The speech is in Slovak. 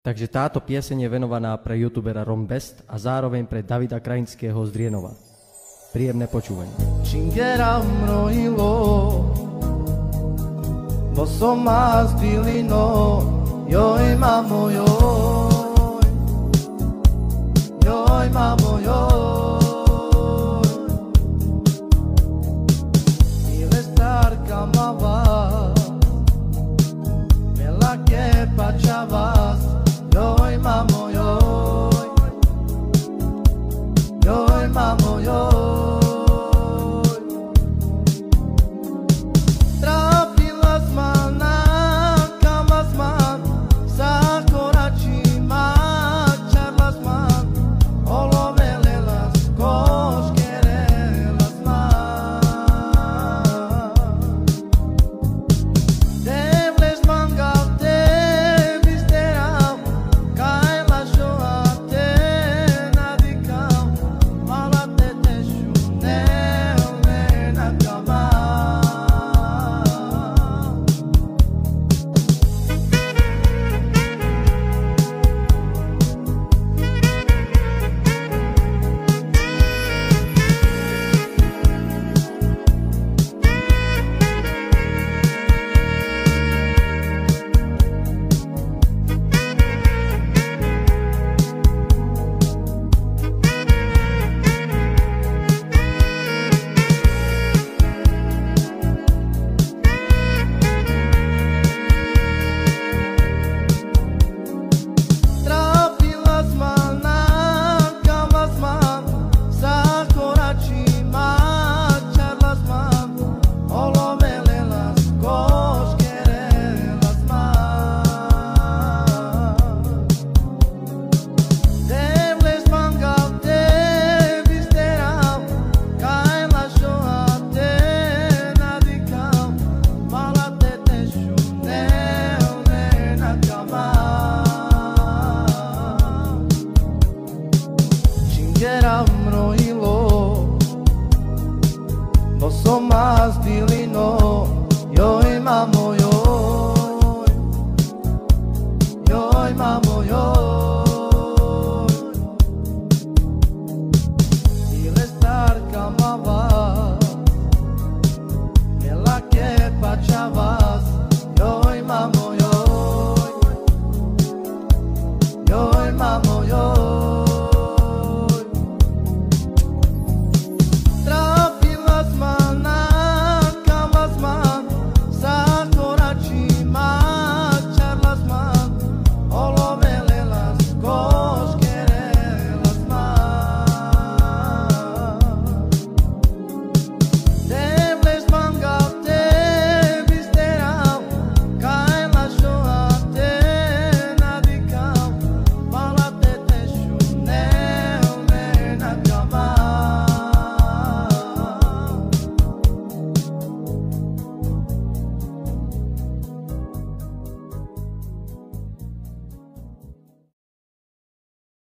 Takže táto pieseň je venovaná pre youtubera Rombest a zároveň pre Davida Krajinského z Drienova. Príjemné počúvanie. Čingera mrojilo, bo som ma zbilino, joj mamo joj.